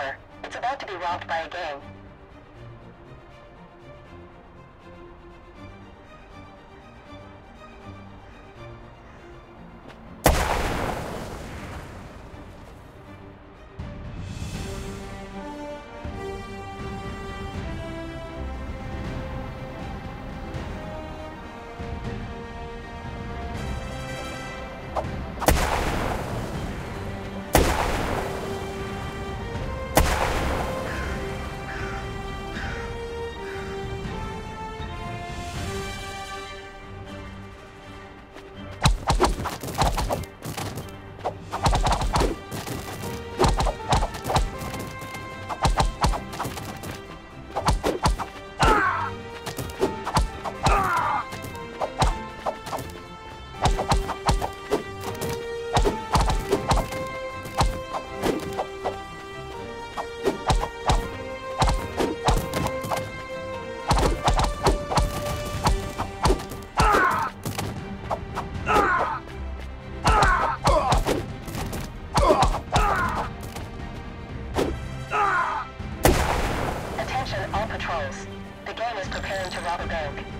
tower. It's about to be robbed by a gang. Thank preparing to rob a bank.